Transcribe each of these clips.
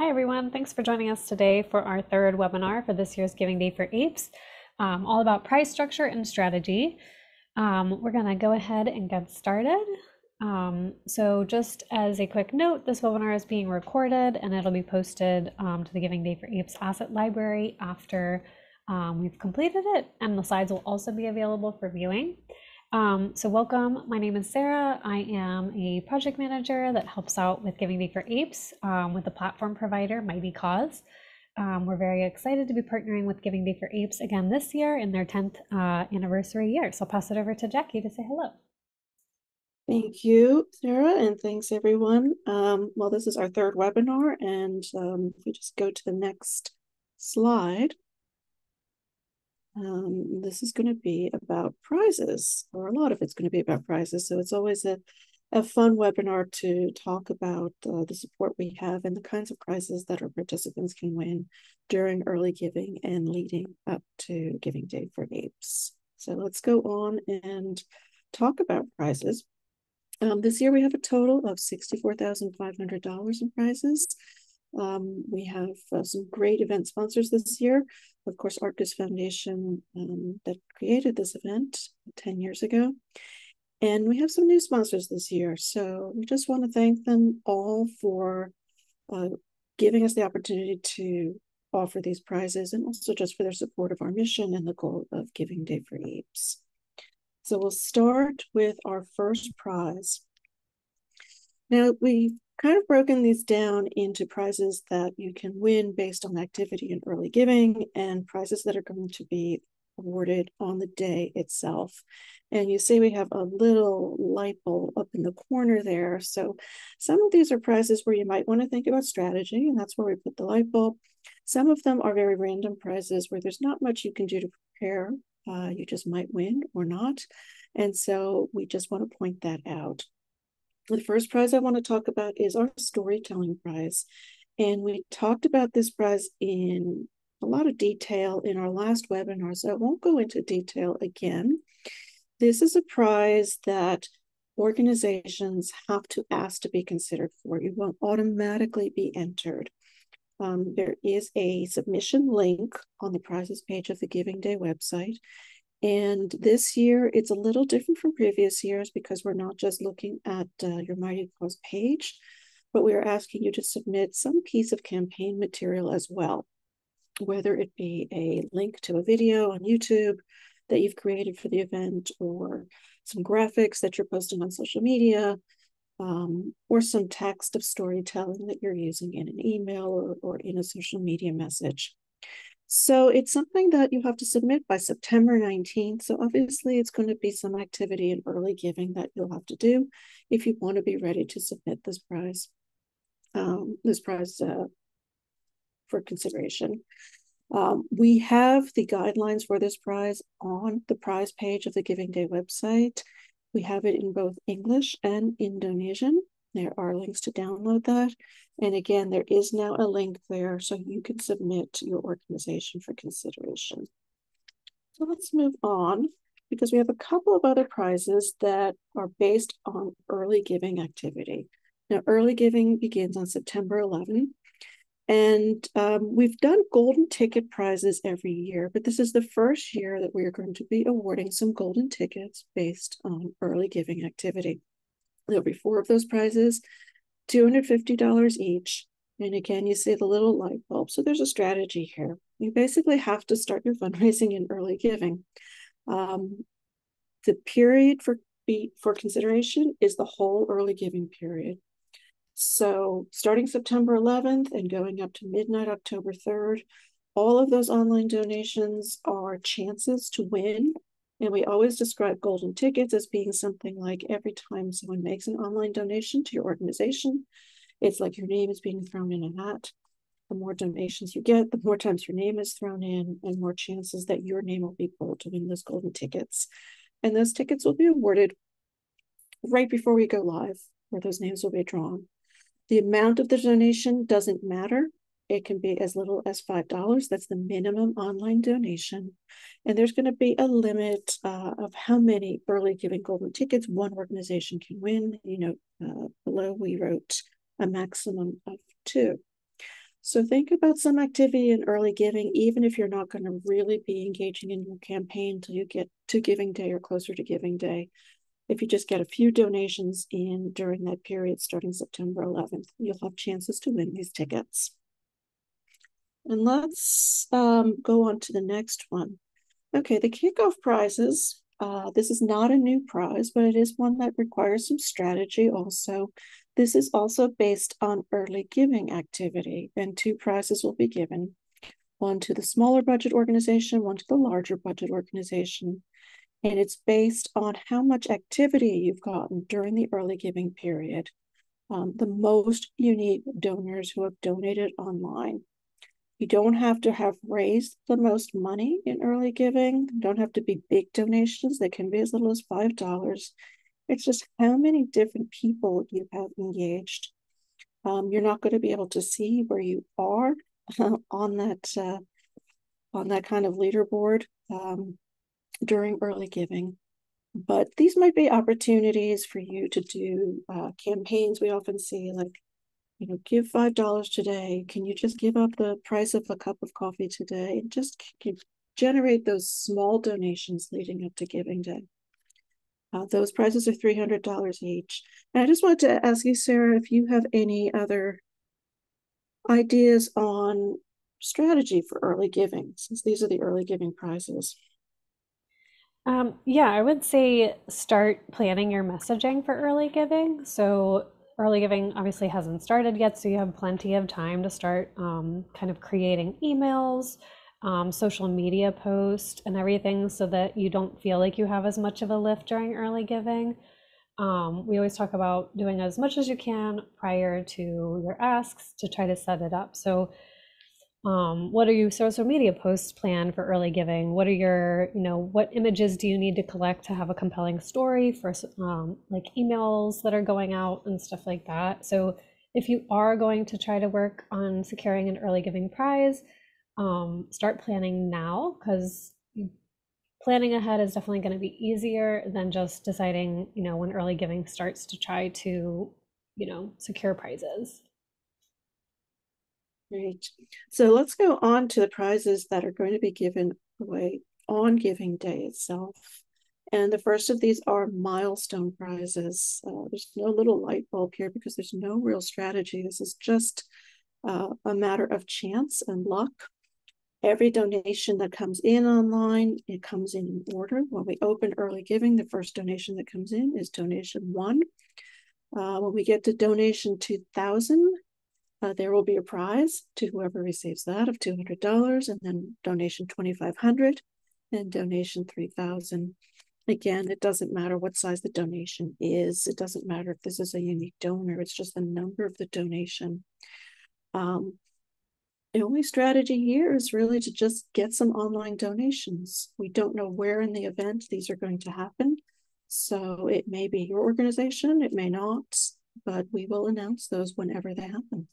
Hi, everyone. Thanks for joining us today for our third webinar for this year's Giving Day for APES, um, all about prize structure and strategy. Um, we're going to go ahead and get started. Um, so just as a quick note, this webinar is being recorded and it'll be posted um, to the Giving Day for APES asset library after um, we've completed it, and the slides will also be available for viewing. Um, so welcome, my name is Sarah. I am a project manager that helps out with Giving Day for Apes um, with the platform provider Mightycause. Um, we're very excited to be partnering with Giving Day for Apes again this year in their 10th uh, anniversary year. So I'll pass it over to Jackie to say hello. Thank you, Sarah, and thanks everyone. Um, well, this is our third webinar, and um, if we just go to the next slide, um, this is going to be about prizes, or a lot of it's going to be about prizes. So it's always a, a fun webinar to talk about uh, the support we have and the kinds of prizes that our participants can win during early giving and leading up to Giving Day for APES. So let's go on and talk about prizes. Um, this year we have a total of $64,500 in prizes. Um, we have uh, some great event sponsors this year. Of course, Arcus Foundation um, that created this event 10 years ago. And we have some new sponsors this year. So we just want to thank them all for uh, giving us the opportunity to offer these prizes and also just for their support of our mission and the goal of Giving Day for Apes. So we'll start with our first prize. Now, we've kind of broken these down into prizes that you can win based on activity and early giving and prizes that are going to be awarded on the day itself. And you see we have a little light bulb up in the corner there. So some of these are prizes where you might want to think about strategy, and that's where we put the light bulb. Some of them are very random prizes where there's not much you can do to prepare. Uh, you just might win or not. And so we just want to point that out. The first prize I want to talk about is our storytelling prize. And we talked about this prize in a lot of detail in our last webinar, so I won't go into detail again. This is a prize that organizations have to ask to be considered for. You won't automatically be entered. Um, there is a submission link on the prizes page of the Giving Day website. And this year, it's a little different from previous years because we're not just looking at uh, your Mightycause page, but we are asking you to submit some piece of campaign material as well, whether it be a link to a video on YouTube that you've created for the event, or some graphics that you're posting on social media, um, or some text of storytelling that you're using in an email or, or in a social media message. So it's something that you have to submit by September 19th. So obviously it's going to be some activity in early giving that you'll have to do if you want to be ready to submit this prize, um, this prize uh, for consideration. Um, we have the guidelines for this prize on the prize page of the Giving Day website. We have it in both English and Indonesian. There are links to download that. And again, there is now a link there so you can submit to your organization for consideration. So let's move on because we have a couple of other prizes that are based on early giving activity. Now, early giving begins on September 11. And um, we've done golden ticket prizes every year, but this is the first year that we are going to be awarding some golden tickets based on early giving activity. There'll be four of those prizes, $250 each. And again, you see the little light bulb. So there's a strategy here. You basically have to start your fundraising in early giving. Um, the period for for consideration is the whole early giving period. So starting September 11th and going up to midnight October 3rd, all of those online donations are chances to win and we always describe golden tickets as being something like every time someone makes an online donation to your organization, it's like your name is being thrown in a hat. The more donations you get, the more times your name is thrown in, and more chances that your name will be pulled to win those golden tickets. And those tickets will be awarded right before we go live, where those names will be drawn. The amount of the donation doesn't matter. It can be as little as $5. That's the minimum online donation. And there's going to be a limit uh, of how many early giving golden tickets one organization can win. You know, uh, below we wrote a maximum of two. So think about some activity in early giving, even if you're not going to really be engaging in your campaign until you get to giving day or closer to giving day. If you just get a few donations in during that period, starting September 11th, you'll have chances to win these tickets. And let's um, go on to the next one. Okay, the kickoff prizes. Uh, this is not a new prize, but it is one that requires some strategy also. This is also based on early giving activity, and two prizes will be given one to the smaller budget organization, one to the larger budget organization. And it's based on how much activity you've gotten during the early giving period. Um, the most unique donors who have donated online. You don't have to have raised the most money in early giving. You Don't have to be big donations. They can be as little as $5. It's just how many different people you have engaged. Um, you're not going to be able to see where you are on that uh, on that kind of leaderboard um, during early giving. But these might be opportunities for you to do uh, campaigns. We often see like you know, give five dollars today. Can you just give up the price of a cup of coffee today and just generate those small donations leading up to Giving Day? Uh, those prices are three hundred dollars each. And I just wanted to ask you, Sarah, if you have any other ideas on strategy for early giving, since these are the early giving prizes. Um, yeah, I would say start planning your messaging for early giving. So early giving obviously hasn't started yet, so you have plenty of time to start um, kind of creating emails, um, social media posts, and everything so that you don't feel like you have as much of a lift during early giving. Um, we always talk about doing as much as you can prior to your asks to try to set it up. So um, what are your social media posts planned for early giving? What are your you know what images do you need to collect to have a compelling story for um, like emails that are going out and stuff like that? So if you are going to try to work on securing an early giving prize um, start planning now because planning ahead is definitely going to be easier than just deciding you know when early giving starts to try to you know secure prizes Great. So let's go on to the prizes that are going to be given away on Giving Day itself. And the first of these are milestone prizes. Uh, there's no little light bulb here because there's no real strategy. This is just uh, a matter of chance and luck. Every donation that comes in online, it comes in order. When we open early giving, the first donation that comes in is donation one. Uh, when we get to donation 2000, uh, there will be a prize to whoever receives that of $200 and then donation 2500 and donation 3000 Again, it doesn't matter what size the donation is. It doesn't matter if this is a unique donor. It's just the number of the donation. Um, the only strategy here is really to just get some online donations. We don't know where in the event these are going to happen. So it may be your organization, it may not, but we will announce those whenever they happen.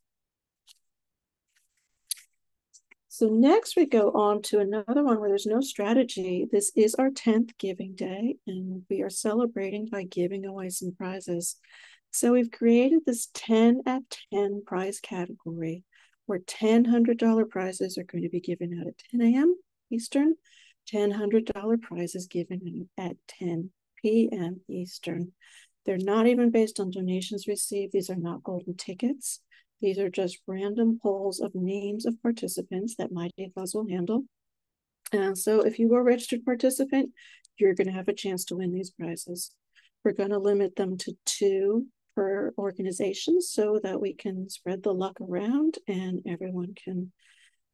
So next we go on to another one where there's no strategy. This is our 10th Giving Day, and we are celebrating by giving away some prizes. So we've created this 10 at 10 prize category where $10 prizes are going to be given out at 10 a.m. Eastern, $10 $100 prizes given at 10 p.m. Eastern. They're not even based on donations received. These are not golden tickets. These are just random polls of names of participants that my Mightycause will handle. And so if you are a registered participant, you're going to have a chance to win these prizes. We're going to limit them to two per organization so that we can spread the luck around and everyone can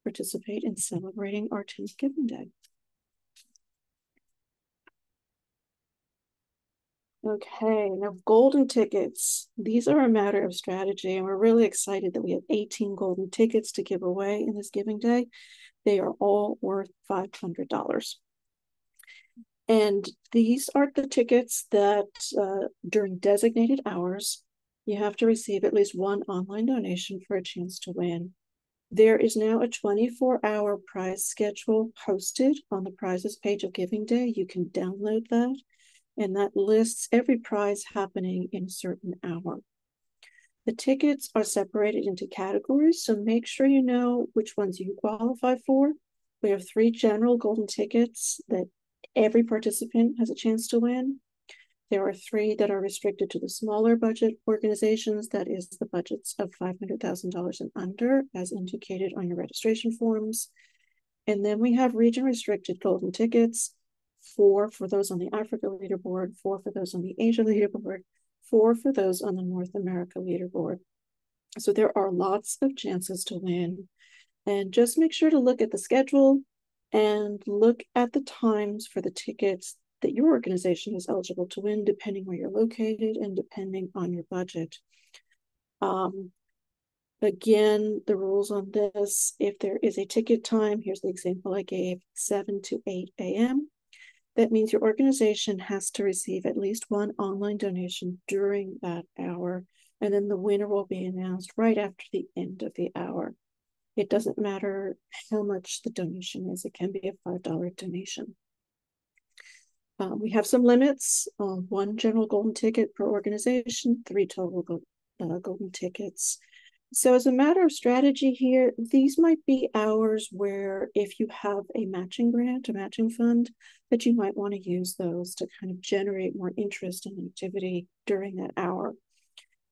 participate in celebrating our 10th Giving Day. Okay, now golden tickets. These are a matter of strategy, and we're really excited that we have 18 golden tickets to give away in this giving day. They are all worth $500. And these are the tickets that uh, during designated hours, you have to receive at least one online donation for a chance to win. There is now a 24 hour prize schedule posted on the prizes page of Giving Day. You can download that and that lists every prize happening in a certain hour. The tickets are separated into categories, so make sure you know which ones you qualify for. We have three general golden tickets that every participant has a chance to win. There are three that are restricted to the smaller budget organizations, that is the budgets of $500,000 and under, as indicated on your registration forms. And then we have region restricted golden tickets, four for those on the Africa leaderboard, four for those on the Asia leaderboard, four for those on the North America leaderboard. So there are lots of chances to win. And just make sure to look at the schedule and look at the times for the tickets that your organization is eligible to win, depending where you're located and depending on your budget. Um, again, the rules on this, if there is a ticket time, here's the example I gave, 7 to 8 a.m. That means your organization has to receive at least one online donation during that hour, and then the winner will be announced right after the end of the hour. It doesn't matter how much the donation is, it can be a $5 donation. Um, we have some limits, uh, one general golden ticket per organization, three total go uh, golden tickets. So as a matter of strategy here, these might be hours where if you have a matching grant, a matching fund, that you might want to use those to kind of generate more interest and activity during that hour.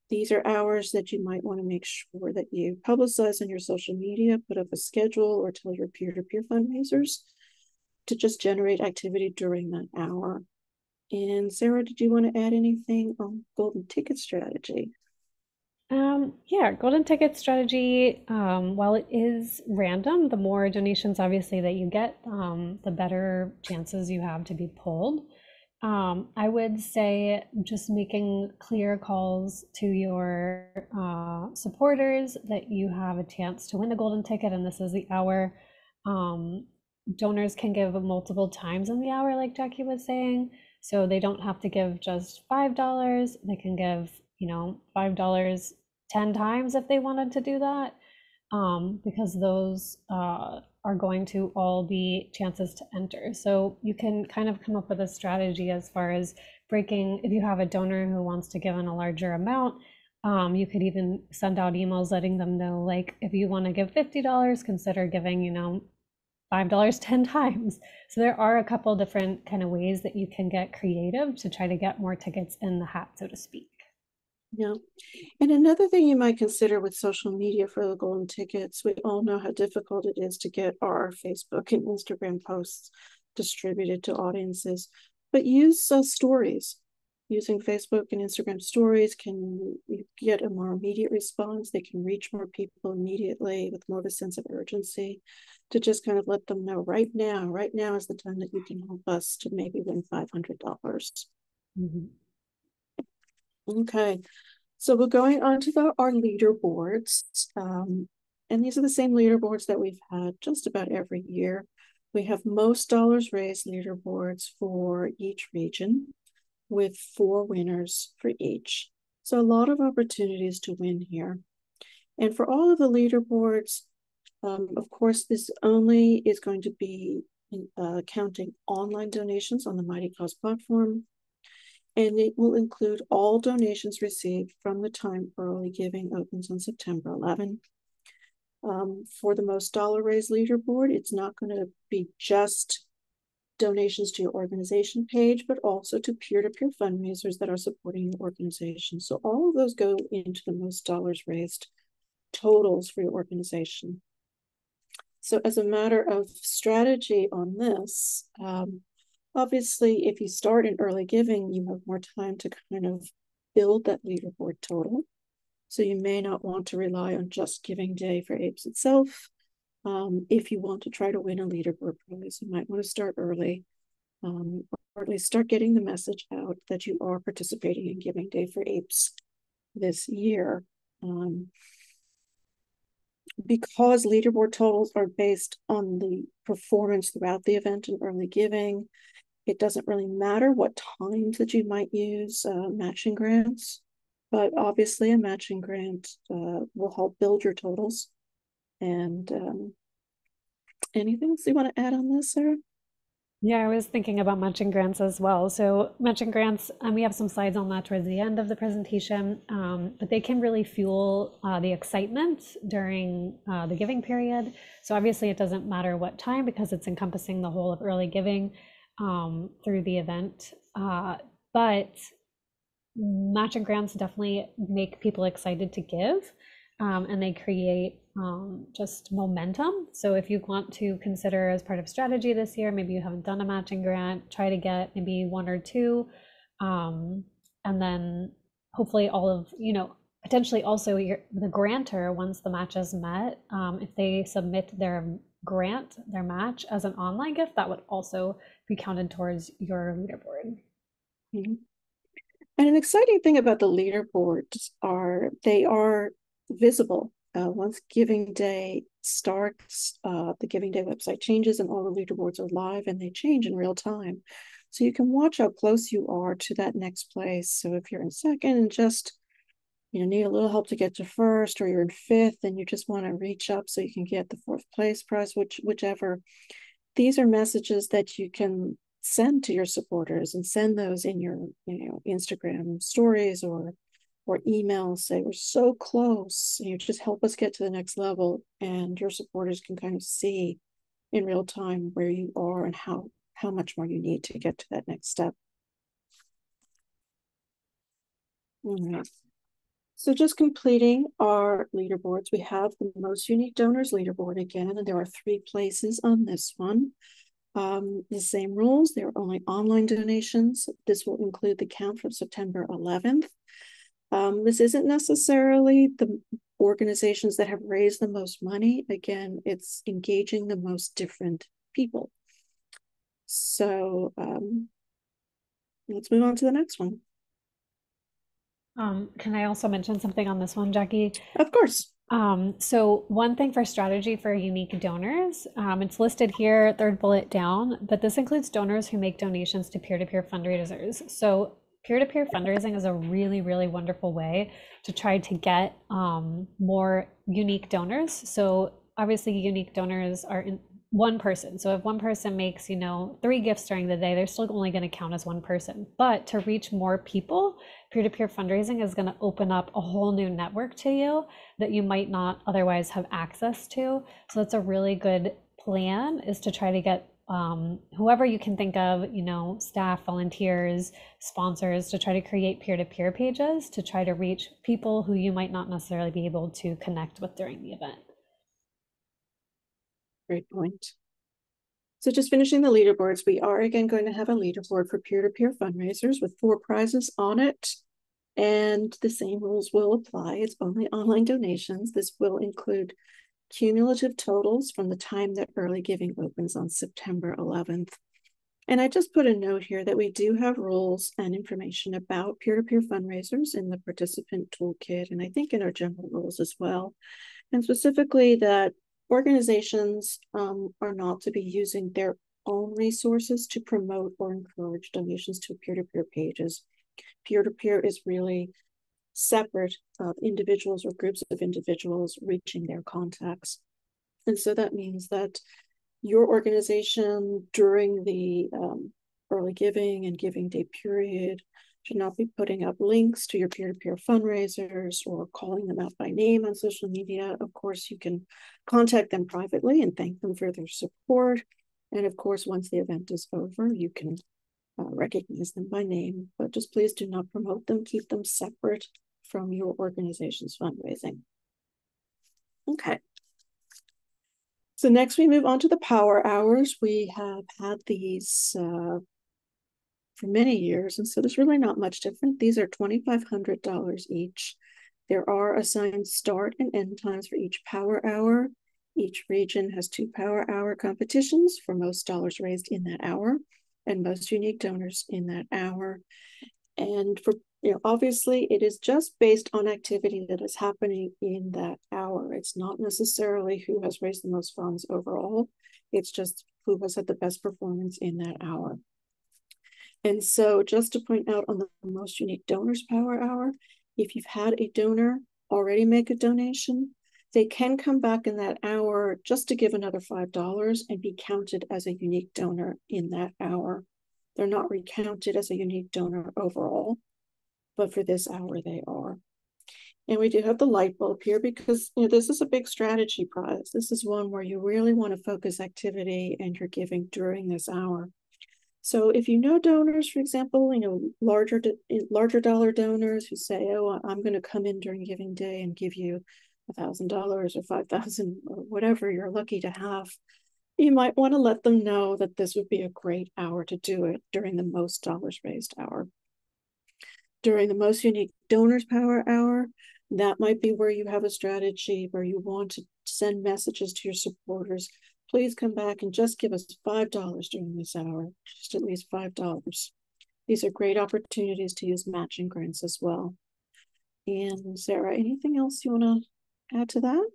These are hours that you might want to make sure that you publicize on your social media, put up a schedule, or tell your peer-to-peer fundraisers to just generate activity during that hour. And Sarah, did you want to add anything on golden ticket strategy? Um, yeah, golden ticket strategy, um, while it is random, the more donations obviously that you get, um, the better chances you have to be pulled. Um, I would say just making clear calls to your uh, supporters that you have a chance to win a golden ticket and this is the hour. Um, donors can give multiple times in the hour, like Jackie was saying. So they don't have to give just $5. They can give, you know, $5 10 times if they wanted to do that, um, because those uh, are going to all be chances to enter. So you can kind of come up with a strategy as far as breaking, if you have a donor who wants to give in a larger amount, um, you could even send out emails letting them know, like, if you want to give $50, consider giving, you know, $5 10 times. So there are a couple different kind of ways that you can get creative to try to get more tickets in the hat, so to speak. Yeah. And another thing you might consider with social media for the golden tickets, we all know how difficult it is to get our Facebook and Instagram posts distributed to audiences, but use uh, stories. Using Facebook and Instagram stories can get a more immediate response. They can reach more people immediately with more of a sense of urgency to just kind of let them know right now, right now is the time that you can help us to maybe win 500. dollars mm -hmm. Okay, so we're going on to the, our leaderboards. Um, and these are the same leaderboards that we've had just about every year. We have most dollars raised leaderboards for each region with four winners for each. So a lot of opportunities to win here. And for all of the leaderboards, um, of course, this only is going to be uh, counting online donations on the Mightycause platform and it will include all donations received from the time early giving opens on September 11. Um, for the most dollar raised leaderboard, it's not going to be just donations to your organization page, but also to peer-to-peer -peer fundraisers that are supporting your organization. So all of those go into the most dollars raised totals for your organization. So as a matter of strategy on this, um, Obviously, if you start in early giving, you have more time to kind of build that leaderboard total. So you may not want to rely on just giving day for APES itself. Um, if you want to try to win a leaderboard prize, you might want to start early, um, or at least start getting the message out that you are participating in Giving Day for APES this year. Um, because leaderboard totals are based on the performance throughout the event and early giving, it doesn't really matter what times that you might use uh, matching grants, but obviously a matching grant uh, will help build your totals. And um, anything else you want to add on this, Sarah? Yeah, I was thinking about matching grants as well. So matching grants, and we have some slides on that towards the end of the presentation, um, but they can really fuel uh, the excitement during uh, the giving period. So obviously it doesn't matter what time because it's encompassing the whole of early giving um, through the event. Uh, but matching grants definitely make people excited to give um, and they create um, just momentum. So if you want to consider as part of strategy this year, maybe you haven't done a matching grant, try to get maybe one or two. Um, and then hopefully all of, you know, potentially also your, the grantor, once the match is met, um, if they submit their grant, their match as an online gift, that would also be counted towards your leaderboard. Mm -hmm. And an exciting thing about the leaderboards are they are visible. Uh, once Giving Day starts, uh, the Giving Day website changes and all the leaderboards are live and they change in real time. So you can watch how close you are to that next place. So if you're in second and just you know need a little help to get to first, or you're in fifth and you just want to reach up so you can get the fourth place prize, which whichever. These are messages that you can send to your supporters and send those in your you know Instagram stories or or email say we're so close you know, just help us get to the next level and your supporters can kind of see in real time where you are and how how much more you need to get to that next step all right so just completing our leaderboards we have the most unique donors leaderboard again and there are three places on this one um, the same rules. There are only online donations. This will include the count from September 11th. Um, this isn't necessarily the organizations that have raised the most money. Again, it's engaging the most different people. So um, let's move on to the next one. Um, can I also mention something on this one, Jackie? Of course. Um, so one thing for strategy for unique donors, um, it's listed here, third bullet down, but this includes donors who make donations to peer-to-peer fundraisers. So peer-to-peer fundraising is a really, really wonderful way to try to get um, more unique donors. So obviously unique donors are in, one person. So if one person makes, you know, three gifts during the day, they're still only going to count as one person. But to reach more people, peer-to-peer fundraising is going to open up a whole new network to you that you might not otherwise have access to. So that's a really good plan is to try to get um, whoever you can think of, you know, staff, volunteers, sponsors, to try to create peer-to-peer pages to try to reach people who you might not necessarily be able to connect with during the event. Great point. So just finishing the leaderboards, we are again going to have a leaderboard for peer-to-peer fundraisers with four prizes on it. And the same rules will apply. It's only online donations. This will include cumulative totals from the time that early giving opens on September 11th. And I just put a note here that we do have rules and information about peer-to-peer fundraisers in the participant toolkit, and I think in our general rules as well. And specifically that Organizations um, are not to be using their own resources to promote or encourage donations to peer-to-peer pages. Peer-to-peer is really separate of individuals or groups of individuals reaching their contacts. And so that means that your organization during the um, early giving and giving day period should not be putting up links to your peer-to-peer fundraisers or calling them out by name on social media. Of course, you can contact them privately and thank them for their support. And of course, once the event is over, you can uh, recognize them by name, but just please do not promote them. Keep them separate from your organization's fundraising. Okay. So next we move on to the power hours. We have had these uh, for many years. And so there's really not much different. These are $2,500 each. There are assigned start and end times for each power hour. Each region has two power hour competitions for most dollars raised in that hour and most unique donors in that hour. And for you know, obviously it is just based on activity that is happening in that hour. It's not necessarily who has raised the most funds overall. It's just who has had the best performance in that hour. And so just to point out on the most unique donors power hour, if you've had a donor already make a donation, they can come back in that hour just to give another $5 and be counted as a unique donor in that hour. They're not recounted as a unique donor overall, but for this hour they are. And we do have the light bulb here because you know this is a big strategy prize. This is one where you really want to focus activity and your giving during this hour. So if you know donors, for example, you know larger larger dollar donors who say, "Oh, I'm going to come in during giving day and give you a thousand dollars or five thousand or whatever you're lucky to have," you might want to let them know that this would be a great hour to do it during the most dollars raised hour. During the most unique donors power hour, that might be where you have a strategy where you want to send messages to your supporters. Please come back and just give us $5 during this hour, just at least $5. These are great opportunities to use matching grants as well. And Sarah, anything else you want to add to that?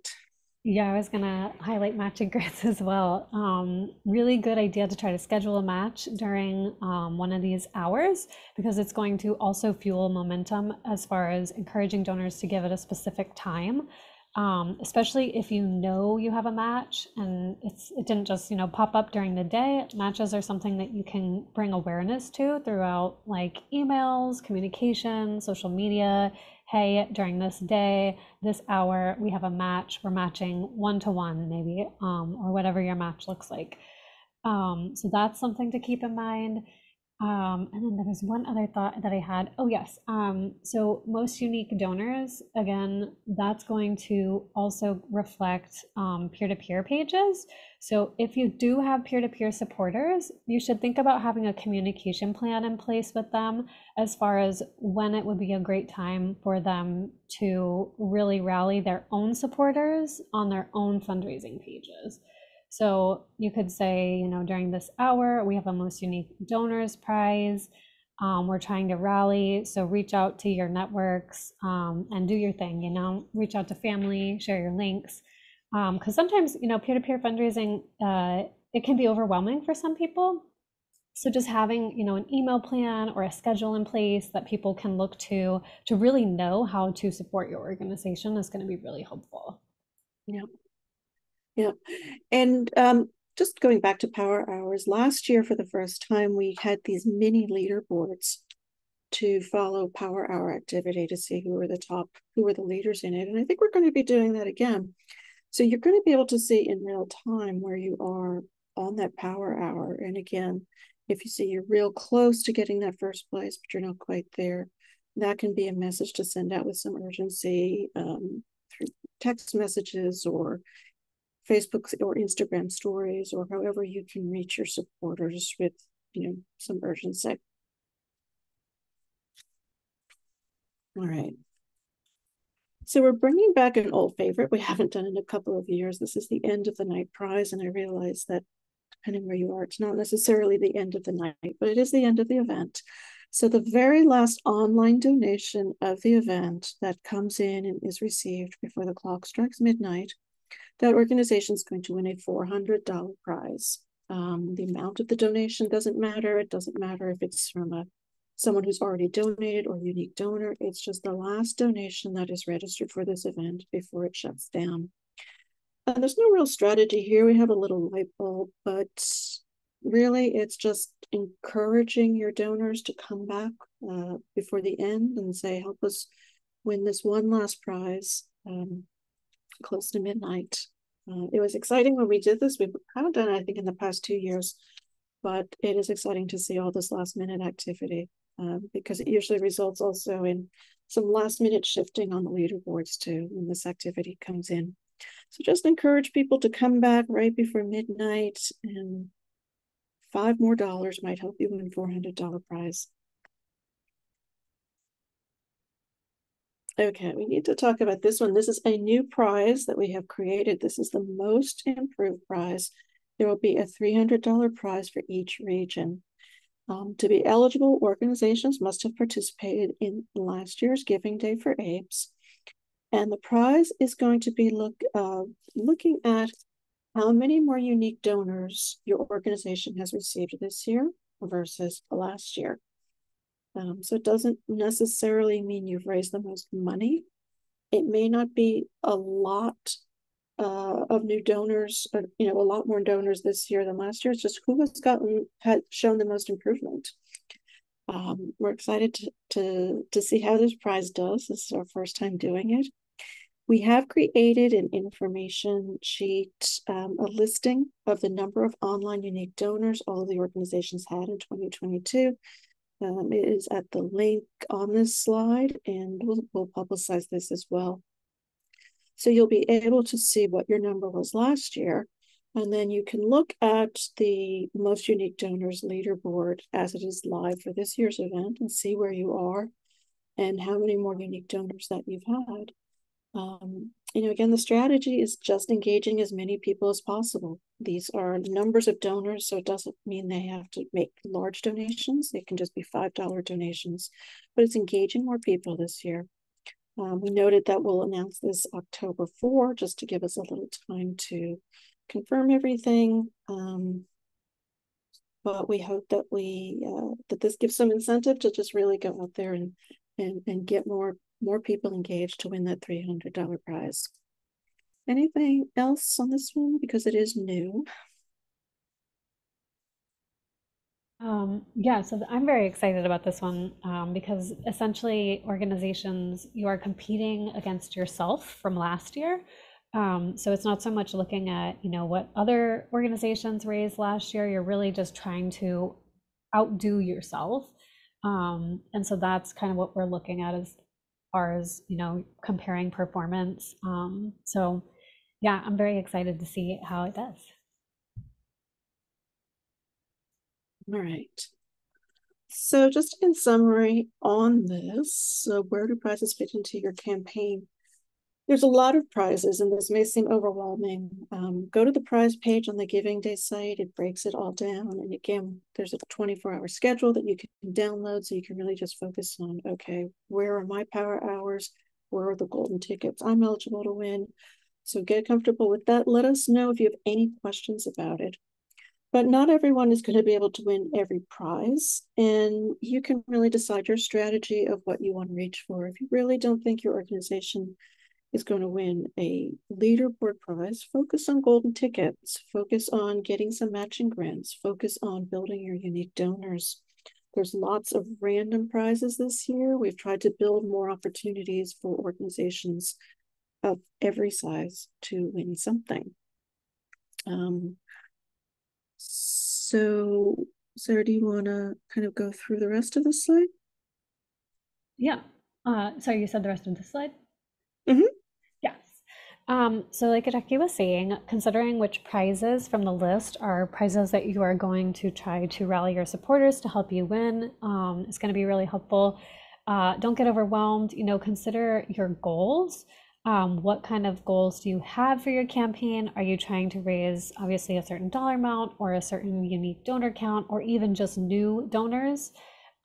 Yeah, I was gonna highlight matching grants as well. Um, really good idea to try to schedule a match during um, one of these hours because it's going to also fuel momentum as far as encouraging donors to give at a specific time. Um, especially if you know you have a match and it's it didn't just you know pop up during the day. Matches are something that you can bring awareness to throughout like emails, communication, social media hey, during this day, this hour, we have a match. We're matching one to one, maybe, um, or whatever your match looks like. Um, so that's something to keep in mind. Um, and then there was one other thought that I had. Oh, yes. Um, so, most unique donors, again, that's going to also reflect peer to peer pages. So, if you do have peer to peer supporters, you should think about having a communication plan in place with them as far as when it would be a great time for them to really rally their own supporters on their own fundraising pages. So you could say, you know, during this hour, we have a most unique donors prize. Um, we're trying to rally. So reach out to your networks um, and do your thing, you know, reach out to family, share your links. Because um, sometimes, you know, peer to peer fundraising, uh, it can be overwhelming for some people. So just having, you know, an email plan or a schedule in place that people can look to to really know how to support your organization is going to be really helpful. Yeah. Yeah. And um, just going back to Power Hours, last year for the first time, we had these mini leaderboards to follow Power Hour activity to see who were the top, who were the leaders in it. And I think we're going to be doing that again. So you're going to be able to see in real time where you are on that Power Hour. And again, if you see you're real close to getting that first place, but you're not quite there, that can be a message to send out with some urgency um, through text messages or Facebook or Instagram stories or however you can reach your supporters with, you know, some urgency. All right. So we're bringing back an old favorite we haven't done in a couple of years. This is the end of the night prize, and I realize that depending where you are, it's not necessarily the end of the night, but it is the end of the event. So the very last online donation of the event that comes in and is received before the clock strikes midnight that organization is going to win a $400 prize. Um, the amount of the donation doesn't matter. It doesn't matter if it's from a someone who's already donated or a unique donor. It's just the last donation that is registered for this event before it shuts down. And there's no real strategy here. We have a little light bulb, but really it's just encouraging your donors to come back uh, before the end and say, help us win this one last prize. Um, close to midnight. Uh, it was exciting when we did this. We haven't done it, I think, in the past two years, but it is exciting to see all this last minute activity um, because it usually results also in some last minute shifting on the leaderboards too when this activity comes in. So just encourage people to come back right before midnight and five more dollars might help you win $400 prize. Okay, we need to talk about this one. This is a new prize that we have created. This is the most improved prize. There will be a $300 prize for each region. Um, to be eligible, organizations must have participated in last year's Giving Day for APES. And the prize is going to be look uh, looking at how many more unique donors your organization has received this year versus last year. Um, so it doesn't necessarily mean you've raised the most money. It may not be a lot uh, of new donors, uh, you know, a lot more donors this year than last year. It's just who has gotten had shown the most improvement. Um, we're excited to, to to see how this prize does. This is our first time doing it. We have created an information sheet, um, a listing of the number of online unique donors all of the organizations had in 2022. Um, it is at the link on this slide, and we'll, we'll publicize this as well. So you'll be able to see what your number was last year, and then you can look at the most unique donors leaderboard as it is live for this year's event and see where you are and how many more unique donors that you've had. Um, you know, again, the strategy is just engaging as many people as possible. These are numbers of donors, so it doesn't mean they have to make large donations. They can just be $5 donations, but it's engaging more people this year. Um, we noted that we'll announce this October 4, just to give us a little time to confirm everything. Um, but we hope that we uh, that this gives some incentive to just really go out there and and and get more more people engaged to win that $300 prize. Anything else on this one? Because it is new. Um, yeah, so I'm very excited about this one um, because essentially organizations, you are competing against yourself from last year. Um, so it's not so much looking at, you know, what other organizations raised last year. You're really just trying to outdo yourself. Um, and so that's kind of what we're looking at as far as you know comparing performance. Um, so yeah i'm very excited to see how it does. All right. So just in summary on this so where do prizes fit into your campaign there's a lot of prizes, and this may seem overwhelming. Um, go to the prize page on the Giving Day site. It breaks it all down. And again, there's a 24 hour schedule that you can download so you can really just focus on okay, where are my power hours? Where are the golden tickets I'm eligible to win? So get comfortable with that. Let us know if you have any questions about it. But not everyone is going to be able to win every prize. And you can really decide your strategy of what you want to reach for. If you really don't think your organization is going to win a leaderboard prize. Focus on golden tickets, focus on getting some matching grants, focus on building your unique donors. There's lots of random prizes this year. We've tried to build more opportunities for organizations of every size to win something. Um, so, Sarah, do you want to kind of go through the rest of the slide? Yeah. Uh, sorry, you said the rest of the slide? Mm-hmm. Um, so, like Jackie was saying, considering which prizes from the list are prizes that you are going to try to rally your supporters to help you win, um, is going to be really helpful. Uh, don't get overwhelmed. You know, consider your goals. Um, what kind of goals do you have for your campaign? Are you trying to raise obviously a certain dollar amount or a certain unique donor count or even just new donors?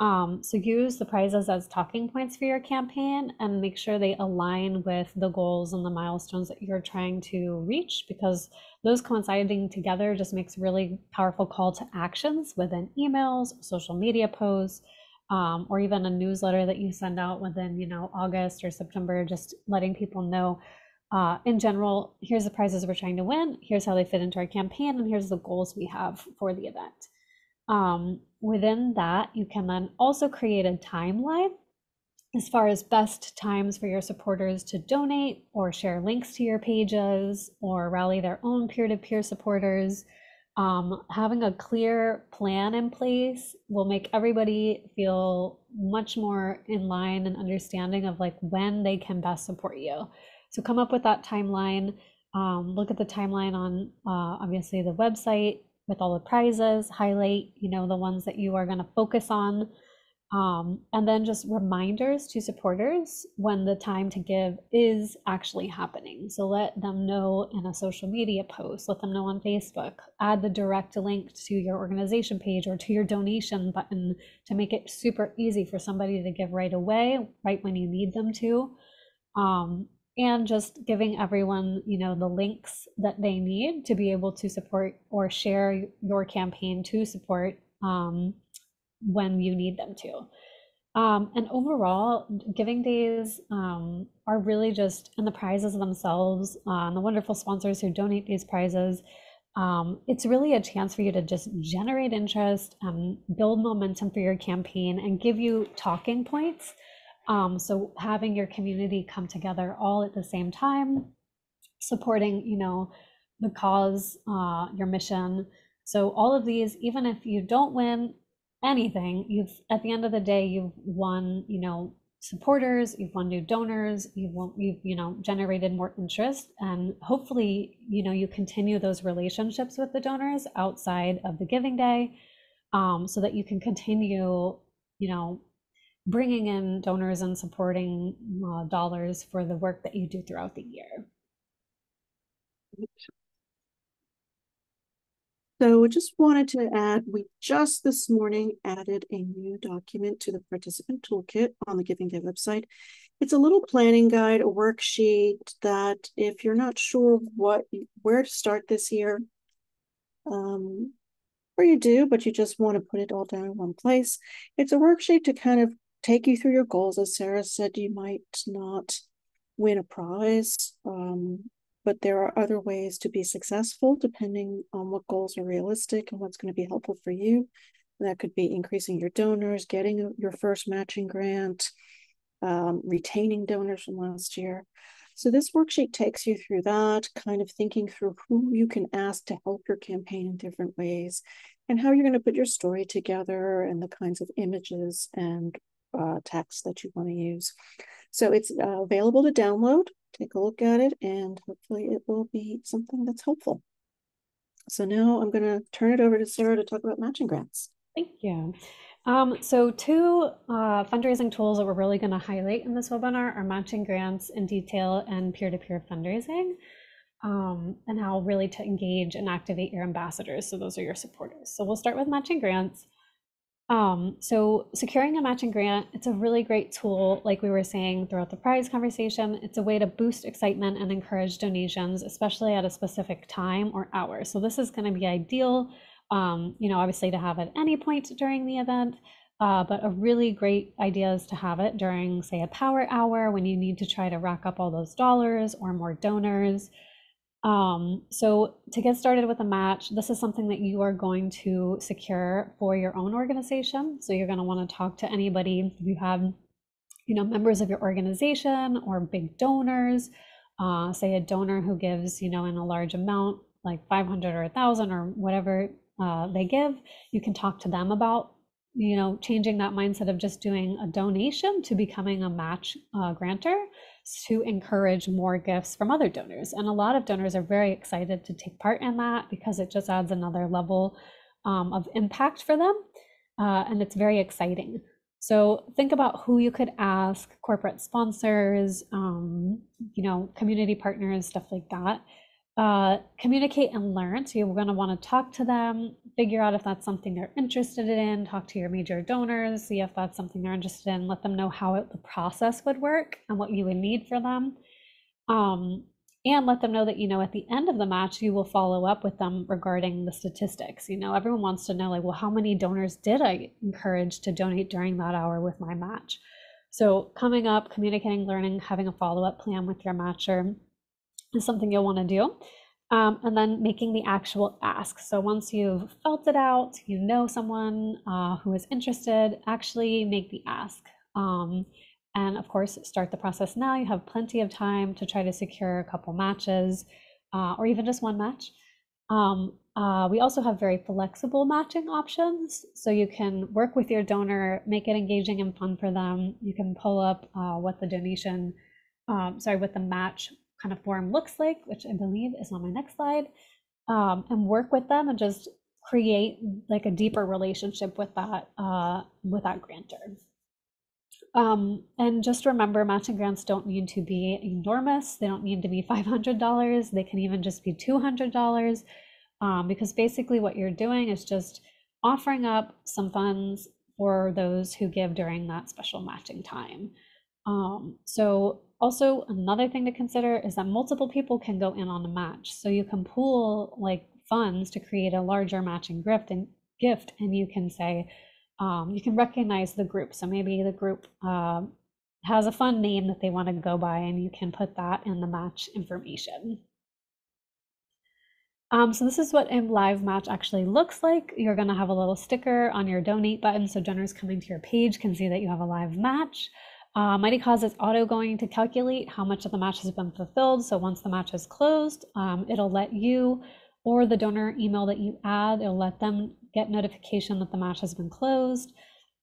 Um, so use the prizes as talking points for your campaign and make sure they align with the goals and the milestones that you're trying to reach because those coinciding together just makes really powerful call to actions within emails, social media posts, um, or even a newsletter that you send out within, you know, August or September, just letting people know uh, in general, here's the prizes we're trying to win, here's how they fit into our campaign, and here's the goals we have for the event. Um, within that, you can then also create a timeline as far as best times for your supporters to donate or share links to your pages or rally their own peer to peer supporters. Um, having a clear plan in place will make everybody feel much more in line and understanding of like when they can best support you. So come up with that timeline. Um, look at the timeline on uh, obviously the website with all the prizes, highlight, you know, the ones that you are going to focus on. Um, and then just reminders to supporters when the time to give is actually happening. So let them know in a social media post, let them know on Facebook, add the direct link to your organization page or to your donation button to make it super easy for somebody to give right away, right when you need them to. Um, and just giving everyone you know the links that they need to be able to support or share your campaign to support um, when you need them to Um, and overall, giving days um, are really just, and the prizes themselves, uh, and the wonderful sponsors who donate these prizes, um, it's really a chance for you to just generate interest, build momentum for your campaign, and give you talking points. Um, so having your community come together all at the same time, supporting, you know, the cause, uh, your mission. So all of these, even if you don't win, anything you've at the end of the day you've won you know supporters you've won new donors you've won, you've you know generated more interest and hopefully you know you continue those relationships with the donors outside of the giving day um, so that you can continue you know bringing in donors and supporting uh, dollars for the work that you do throughout the year So I just wanted to add, we just this morning added a new document to the participant toolkit on the Giving Day website. It's a little planning guide, a worksheet that if you're not sure what where to start this year, um, or you do, but you just want to put it all down in one place, it's a worksheet to kind of take you through your goals. As Sarah said, you might not win a prize, um, but there are other ways to be successful depending on what goals are realistic and what's going to be helpful for you. That could be increasing your donors, getting your first matching grant, um, retaining donors from last year. So this worksheet takes you through that, kind of thinking through who you can ask to help your campaign in different ways and how you're going to put your story together and the kinds of images and uh, text that you want to use. So it's uh, available to download take a look at it and hopefully it will be something that's helpful. So now I'm going to turn it over to Sarah to talk about matching grants. Thank you. Um, so two uh, fundraising tools that we're really going to highlight in this webinar are matching grants in detail and peer-to-peer -peer fundraising um, and how really to engage and activate your ambassadors. So those are your supporters. So we'll start with matching grants. Um, so securing a matching grant, it's a really great tool, like we were saying throughout the prize conversation. It's a way to boost excitement and encourage donations, especially at a specific time or hour. So this is going to be ideal, um, you know, obviously to have at any point during the event, uh, but a really great idea is to have it during, say, a power hour when you need to try to rack up all those dollars or more donors. Um, so to get started with a match, this is something that you are going to secure for your own organization. So you're going to want to talk to anybody you have, you know, members of your organization or big donors. Uh, say a donor who gives, you know, in a large amount, like 500 or 1,000 or whatever uh, they give, you can talk to them about, you know, changing that mindset of just doing a donation to becoming a match uh, grantor to encourage more gifts from other donors. And a lot of donors are very excited to take part in that because it just adds another level um, of impact for them. Uh, and it's very exciting. So think about who you could ask, corporate sponsors, um, you know, community partners, stuff like that uh, communicate and learn. So you're going to want to talk to them, figure out if that's something they're interested in, talk to your major donors, see if that's something they're interested in, let them know how it, the process would work and what you would need for them. Um, and let them know that, you know, at the end of the match, you will follow up with them regarding the statistics. You know, everyone wants to know, like, well, how many donors did I encourage to donate during that hour with my match? So coming up, communicating, learning, having a follow up plan with your matcher is something you'll want to do. Um, and then making the actual ask. So once you've felt it out, you know someone uh, who is interested, actually make the ask. Um, and of course, start the process now. You have plenty of time to try to secure a couple matches uh, or even just one match. Um, uh, we also have very flexible matching options. So you can work with your donor, make it engaging and fun for them. You can pull up uh, what the donation, um, sorry, what the match kind of form looks like, which I believe is on my next slide, um, and work with them and just create like a deeper relationship with that uh, with that grantor. Um, and just remember, matching grants don't need to be enormous. They don't need to be $500. They can even just be $200 um, because basically what you're doing is just offering up some funds for those who give during that special matching time. Um, so also, another thing to consider is that multiple people can go in on a match. So you can pool like funds to create a larger matching gift and gift, and you can say, um, you can recognize the group. So maybe the group uh, has a fun name that they want to go by, and you can put that in the match information. Um, so this is what a live match actually looks like. You're going to have a little sticker on your donate button so donors coming to your page can see that you have a live match. Uh, Mightycause is auto going to calculate how much of the match has been fulfilled. So once the match is closed, um, it'll let you or the donor email that you add, it'll let them get notification that the match has been closed.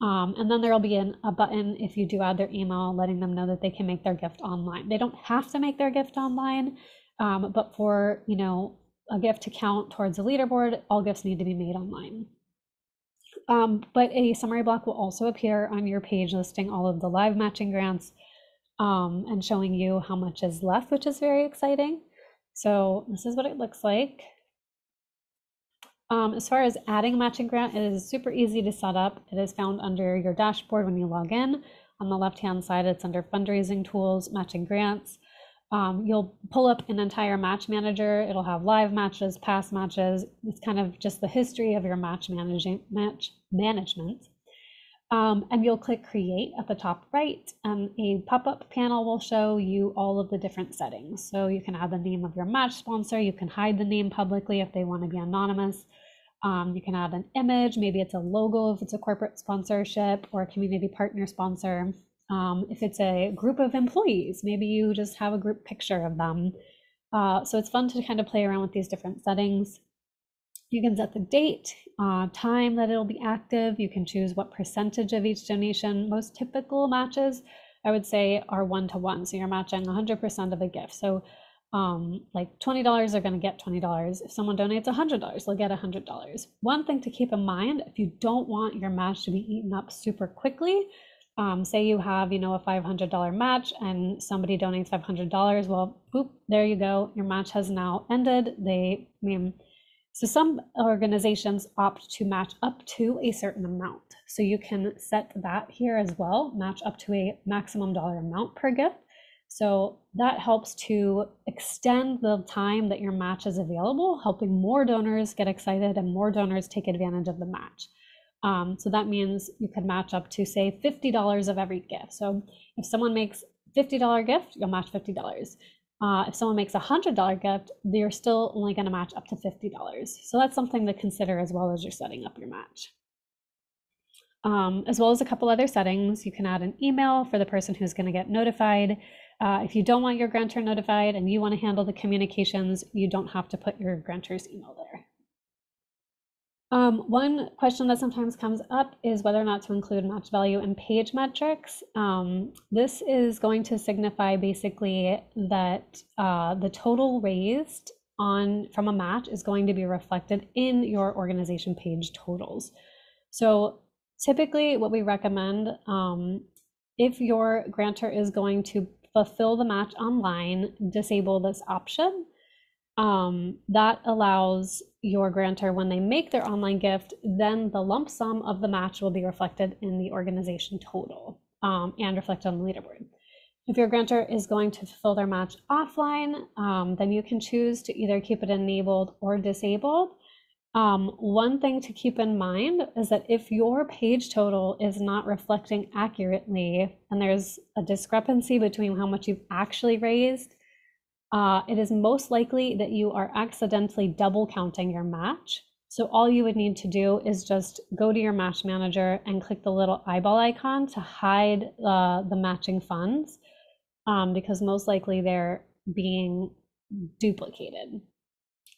Um, and then there'll be an, a button if you do add their email, letting them know that they can make their gift online. They don't have to make their gift online, um, but for you know a gift to count towards a leaderboard, all gifts need to be made online. Um, but a summary block will also appear on your page listing all of the live matching grants um, and showing you how much is left, which is very exciting. So this is what it looks like. Um, as far as adding a matching grant, it is super easy to set up. It is found under your dashboard when you log in. On the left-hand side, it's under fundraising tools, matching grants. Um, you'll pull up an entire match manager. It'll have live matches, past matches. It's kind of just the history of your match managing match management. Um, and you'll click create at the top right and a pop-up panel will show you all of the different settings. So you can add the name of your match sponsor. You can hide the name publicly if they want to be anonymous. Um, you can add an image, maybe it's a logo if it's a corporate sponsorship or a community partner sponsor. Um, if it's a group of employees, maybe you just have a group picture of them. Uh, so it's fun to kind of play around with these different settings. You can set the date, uh, time that it'll be active. You can choose what percentage of each donation. Most typical matches, I would say, are one to one. So you're matching 100% of a gift. So um, like $20 are going to get $20. If someone donates $100, they'll get $100. One thing to keep in mind if you don't want your match to be eaten up super quickly, um, say you have, you know, a $500 match and somebody donates $500, well, boop, there you go. Your match has now ended. They, I mean, so some organizations opt to match up to a certain amount. So you can set that here as well, match up to a maximum dollar amount per gift. So that helps to extend the time that your match is available, helping more donors get excited and more donors take advantage of the match. Um, so that means you could match up to say $50 of every gift. So if someone makes $50 gift, you'll match $50. Uh, if someone makes a $100 gift, they're still only going to match up to $50. So that's something to consider as well as you're setting up your match. Um, as well as a couple other settings, you can add an email for the person who's going to get notified. Uh, if you don't want your grantor notified and you want to handle the communications, you don't have to put your grantor's email there. Um, one question that sometimes comes up is whether or not to include match value in page metrics. Um, this is going to signify basically that uh, the total raised on from a match is going to be reflected in your organization page totals. So typically what we recommend um, if your grantor is going to fulfill the match online, disable this option. Um, that allows your grantor, when they make their online gift, then the lump sum of the match will be reflected in the organization total um, and reflected on the leaderboard. If your grantor is going to fulfill their match offline, um, then you can choose to either keep it enabled or disabled. Um, one thing to keep in mind is that if your page total is not reflecting accurately and there's a discrepancy between how much you've actually raised, uh, it is most likely that you are accidentally double counting your match. So all you would need to do is just go to your match manager and click the little eyeball icon to hide uh, the matching funds um, because most likely they're being duplicated.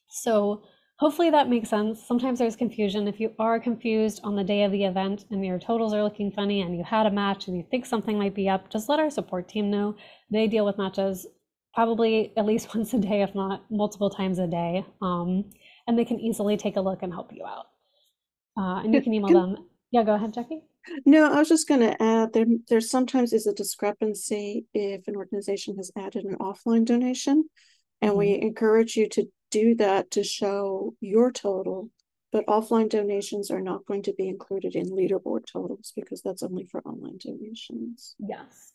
So Hopefully that makes sense. Sometimes there's confusion. If you are confused on the day of the event and your totals are looking funny and you had a match and you think something might be up, just let our support team know. They deal with matches probably at least once a day, if not multiple times a day. Um, and they can easily take a look and help you out. Uh, and you can email them. Yeah, go ahead, Jackie. No, I was just going to add there. There sometimes is a discrepancy if an organization has added an offline donation, and mm -hmm. we mm-hmm. encourage you to do that to show your total, but offline donations are not going to be included in leaderboard totals because that's only for online donations. Yes.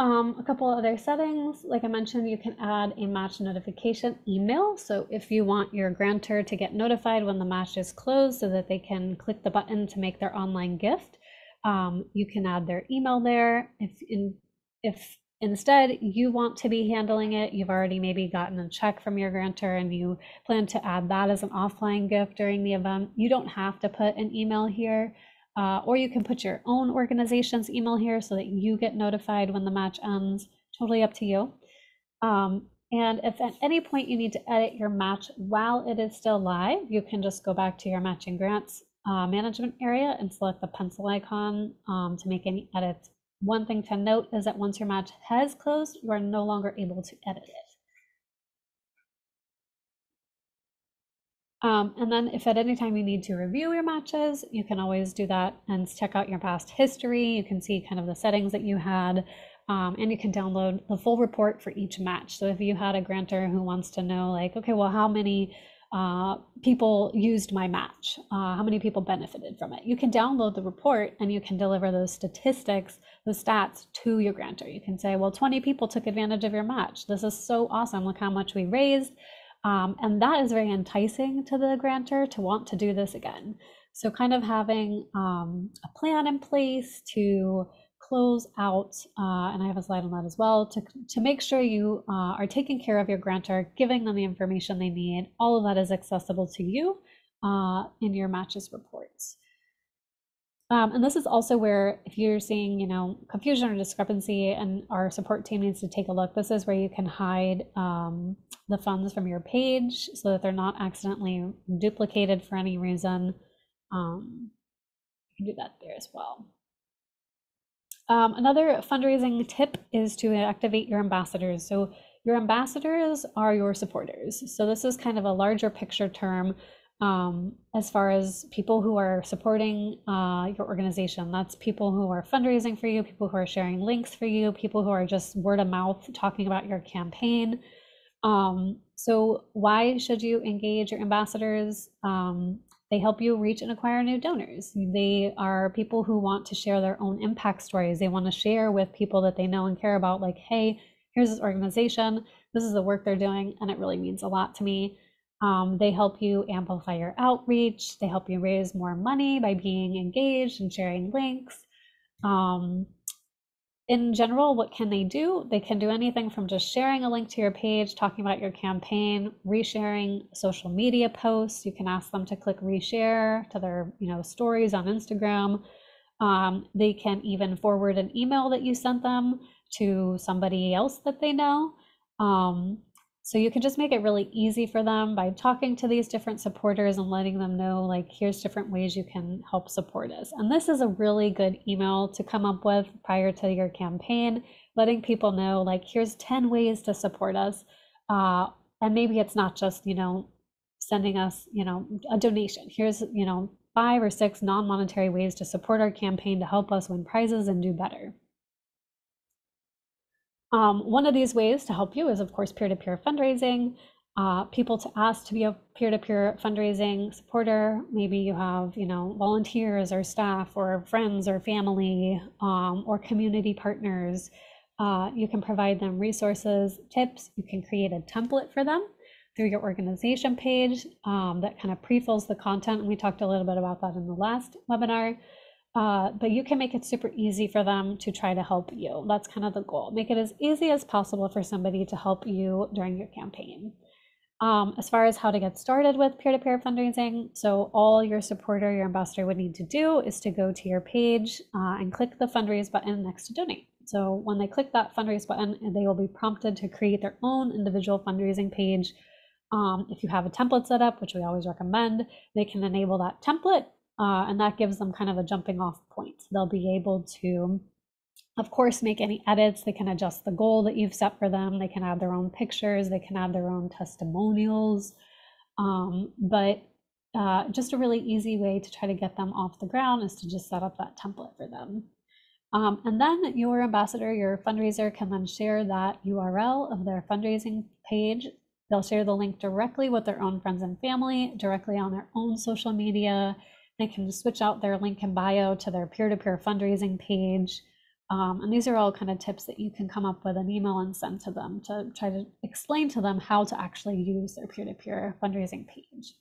Um, a couple other settings, like I mentioned, you can add a match notification email. So if you want your grantor to get notified when the match is closed so that they can click the button to make their online gift, um, you can add their email there. If in, if instead you want to be handling it, you've already maybe gotten a check from your grantor and you plan to add that as an offline gift during the event, you don't have to put an email here. Uh, or you can put your own organization's email here so that you get notified when the match ends. Totally up to you. Um, and if at any point you need to edit your match while it is still live, you can just go back to your matching grants uh, management area and select the pencil icon um, to make any edits. One thing to note is that once your match has closed, you are no longer able to edit it. Um, and then if at any time you need to review your matches, you can always do that and check out your past history. You can see kind of the settings that you had, um, and you can download the full report for each match. So if you had a grantor who wants to know, like, okay, well, how many uh, people used my match? Uh, how many people benefited from it? You can download the report and you can deliver those statistics, the stats to your grantor. You can say, well, 20 people took advantage of your match. This is so awesome. Look how much we raised. Um, and that is very enticing to the grantor to want to do this again. So, kind of having um, a plan in place to close out, uh, and I have a slide on that as well, to, to make sure you uh, are taking care of your grantor, giving them the information they need. All of that is accessible to you uh, in your matches reports. Um, and this is also where if you're seeing, you know, confusion or discrepancy and our support team needs to take a look, this is where you can hide um, the funds from your page so that they're not accidentally duplicated for any reason. Um, you can do that there as well. Um, another fundraising tip is to activate your ambassadors. So your ambassadors are your supporters. So this is kind of a larger picture term um, as far as people who are supporting uh, your organization. That's people who are fundraising for you, people who are sharing links for you, people who are just word of mouth talking about your campaign. Um, so, why should you engage your ambassadors? Um, they help you reach and acquire new donors. They are people who want to share their own impact stories. They want to share with people that they know and care about, like, hey, here's this organization, this is the work they're doing, and it really means a lot to me. Um, they help you amplify your outreach. They help you raise more money by being engaged and sharing links. Um, in general, what can they do? They can do anything from just sharing a link to your page, talking about your campaign, resharing social media posts. You can ask them to click reshare to their, you know, stories on Instagram. Um, they can even forward an email that you sent them to somebody else that they know. Um, so you can just make it really easy for them by talking to these different supporters and letting them know, like, here's different ways you can help support us. And this is a really good email to come up with prior to your campaign, letting people know, like, here's 10 ways to support us. Uh, and maybe it's not just, you know, sending us, you know, a donation. Here's, you know, five or six non monetary ways to support our campaign to help us win prizes and do better. Um, one of these ways to help you is, of course, peer to peer fundraising. Uh, people to ask to be a peer to peer fundraising supporter. Maybe you have, you know, volunteers or staff or friends or family um, or community partners. Uh, you can provide them resources, tips. You can create a template for them through your organization page um, that kind of pre-fills the content. And we talked a little bit about that in the last webinar. Uh, but you can make it super easy for them to try to help you. That's kind of the goal. Make it as easy as possible for somebody to help you during your campaign. Um, as far as how to get started with peer to peer fundraising, so all your supporter, your ambassador would need to do is to go to your page uh, and click the fundraise button next to donate. So when they click that fundraise button, they will be prompted to create their own individual fundraising page. Um, if you have a template set up, which we always recommend, they can enable that template uh, and that gives them kind of a jumping off point. They'll be able to, of course, make any edits. They can adjust the goal that you've set for them. They can add their own pictures. They can add their own testimonials. Um, but uh, just a really easy way to try to get them off the ground is to just set up that template for them. Um, and then your ambassador, your fundraiser, can then share that URL of their fundraising page. They'll share the link directly with their own friends and family, directly on their own social media, they can switch out their link in bio to their peer to peer fundraising page. Um, and these are all kind of tips that you can come up with an email and send to them to try to explain to them how to actually use their peer-to-peer fundraising page.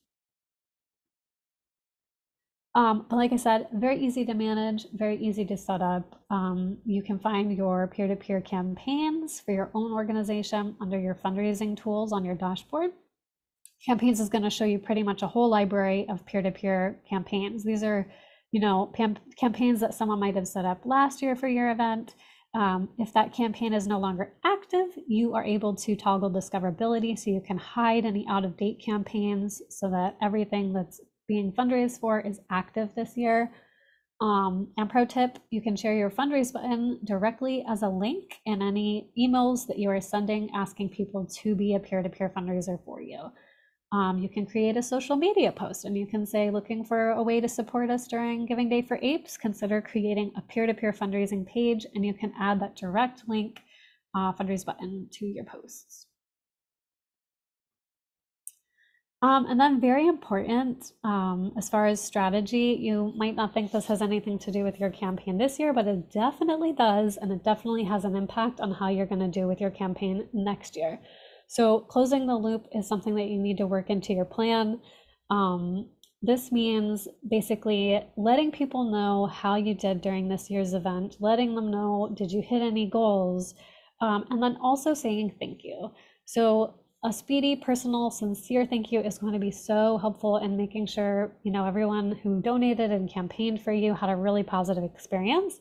Um, but like I said, very easy to manage, very easy to set up. Um, you can find your peer-to-peer campaigns for your own organization under your fundraising tools on your dashboard. Campaigns is going to show you pretty much a whole library of peer-to-peer campaigns. These are you know, campaigns that someone might have set up last year for your event. Um, if that campaign is no longer active, you are able to toggle discoverability so you can hide any out of date campaigns so that everything that's being fundraised for is active this year. Um, and pro tip, you can share your fundraise button directly as a link in any emails that you are sending asking people to be a peer to peer fundraiser for you. Um, you can create a social media post and you can say, looking for a way to support us during Giving Day for APES, consider creating a peer to peer fundraising page and you can add that direct link uh, fundraise button to your posts. Um, and then, very important um, as far as strategy, you might not think this has anything to do with your campaign this year, but it definitely does. And it definitely has an impact on how you're going to do with your campaign next year. So closing the loop is something that you need to work into your plan. Um, this means basically letting people know how you did during this year's event, letting them know did you hit any goals, um, and then also saying thank you. So a speedy, personal, sincere thank you is going to be so helpful in making sure you know everyone who donated and campaigned for you had a really positive experience,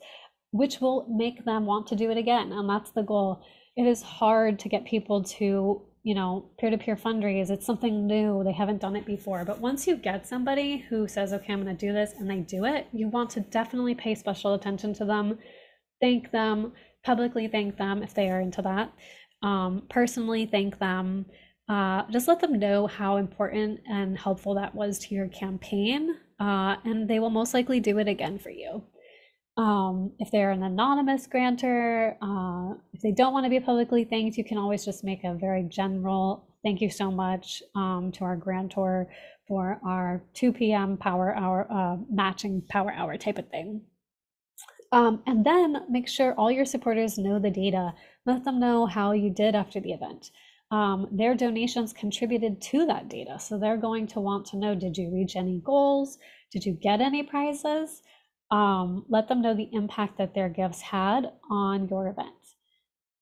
which will make them want to do it again, and that's the goal it is hard to get people to you know peer-to-peer fundraise. It's something new. They haven't done it before. But once you get somebody who says okay i'm going to do this and they do it you want to definitely pay special attention to them thank them publicly thank them if they are into that. Um, personally thank them. Uh, just let them know how important and helpful that was to your campaign uh, and they will most likely do it again for you um, if they're an anonymous grantor, uh, if they don't want to be publicly thanked, you can always just make a very general thank you so much um, to our grantor for our 2 p.m. power hour, uh, matching power hour type of thing. Um, and then make sure all your supporters know the data. Let them know how you did after the event. Um, their donations contributed to that data. So they're going to want to know did you reach any goals? Did you get any prizes? Um, let them know the impact that their gifts had on your event.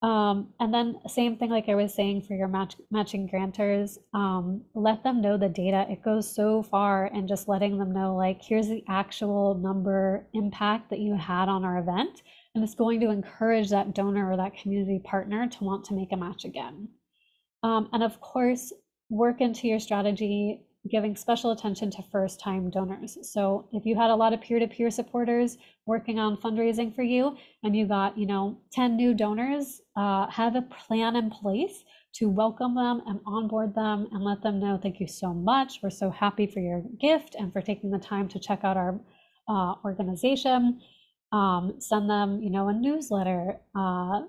Um, and then same thing like I was saying for your match, matching grantors, um, let them know the data. It goes so far and just letting them know like, here's the actual number impact that you had on our event. And it's going to encourage that donor or that community partner to want to make a match again. Um, and of course, work into your strategy giving special attention to first time donors. So if you had a lot of peer to peer supporters working on fundraising for you and you got, you know, 10 new donors, uh, have a plan in place to welcome them and onboard them and let them know thank you so much. We're so happy for your gift and for taking the time to check out our uh, organization. Um, send them, you know, a newsletter. Uh,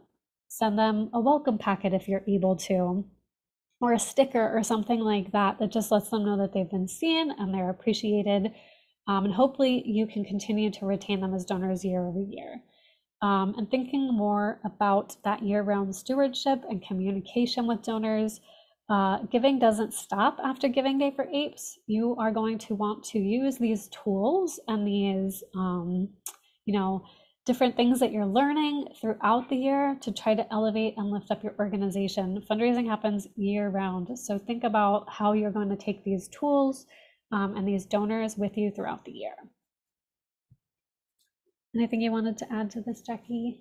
send them a welcome packet if you're able to or a sticker or something like that that just lets them know that they've been seen and they're appreciated. Um, and hopefully you can continue to retain them as donors year over year. Um, and thinking more about that year round stewardship and communication with donors. Uh, giving doesn't stop after Giving Day for APES. You are going to want to use these tools and these, um, you know, different things that you're learning throughout the year to try to elevate and lift up your organization. Fundraising happens year round. So think about how you're going to take these tools um, and these donors with you throughout the year. Anything you wanted to add to this, Jackie?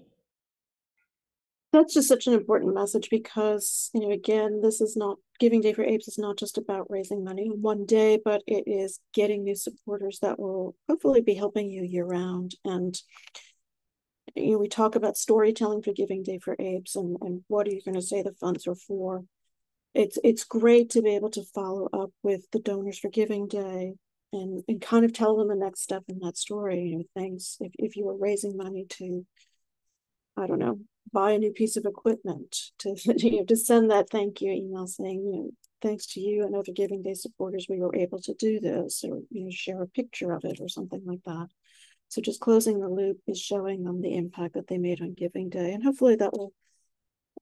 That's just such an important message because, you know, again, this is not Giving Day for Apes is not just about raising money one day, but it is getting new supporters that will hopefully be helping you year round. And you know, we talk about storytelling for Giving Day for Apes and, and what are you going to say the funds are for. It's it's great to be able to follow up with the donors for Giving Day and, and kind of tell them the next step in that story. You know, things if, if you were raising money to, I don't know, buy a new piece of equipment, to you know, to send that thank you email saying, you know, thanks to you and other Giving Day supporters, we were able to do this, or you know, share a picture of it or something like that. So just closing the loop is showing them the impact that they made on Giving Day, and hopefully that will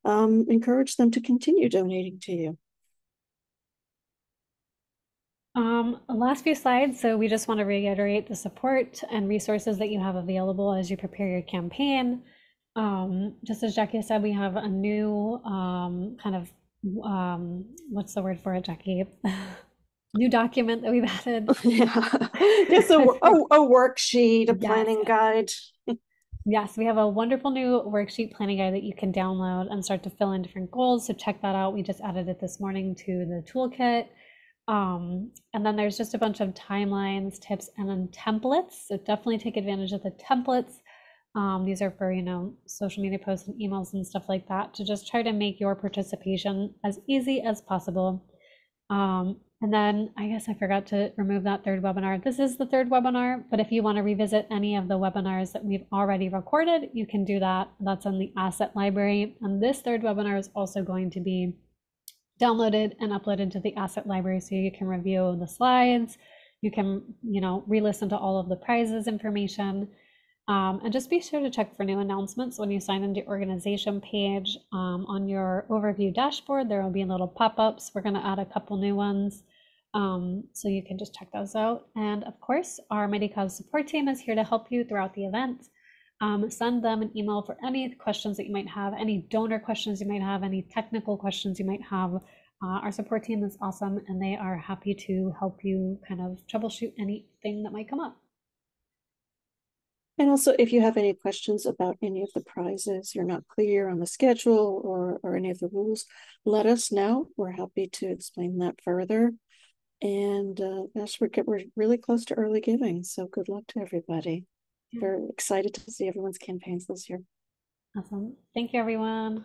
um, encourage them to continue donating to you. Um, last few slides. So we just want to reiterate the support and resources that you have available as you prepare your campaign. Um, just as Jackie said, we have a new um, kind of um, what's the word for it, Jackie? new document that we've added. yeah, just a, a, a worksheet, a Yes. planning guide. Yes, we have a wonderful new worksheet planning guide that you can download and start to fill in different goals. So check that out. We just added it this morning to the toolkit. Um, and then there's just a bunch of timelines, tips, and then templates. So definitely take advantage of the templates. Um, these are for, you know, social media posts and emails and stuff like that to just try to make your participation as easy as possible. Um, and then I guess I forgot to remove that third webinar. This is the third webinar, but if you want to revisit any of the webinars that we've already recorded, you can do that. That's in the asset library. And this third webinar is also going to be downloaded and uploaded to the asset library so you can review the slides. You can, you know, re-listen to all of the prizes information. Um, and just be sure to check for new announcements when you sign into your organization page. Um, on your overview dashboard, there will be little pop-ups. We're going to add a couple new ones. Um, so you can just check those out. And of course, our Mightycause support team is here to help you throughout the event. Um, send them an email for any questions that you might have, any donor questions you might have, any technical questions you might have. Uh, our support team is awesome and they are happy to help you kind of troubleshoot anything that might come up. And also, if you have any questions about any of the prizes, you're not clear on the schedule or, or any of the rules, let us know. We're happy to explain that further. And uh, gosh, we're, get- we're really close to early giving, so good luck to everybody. Yeah. We're excited to see everyone's campaigns this year. Awesome. Thank you, everyone.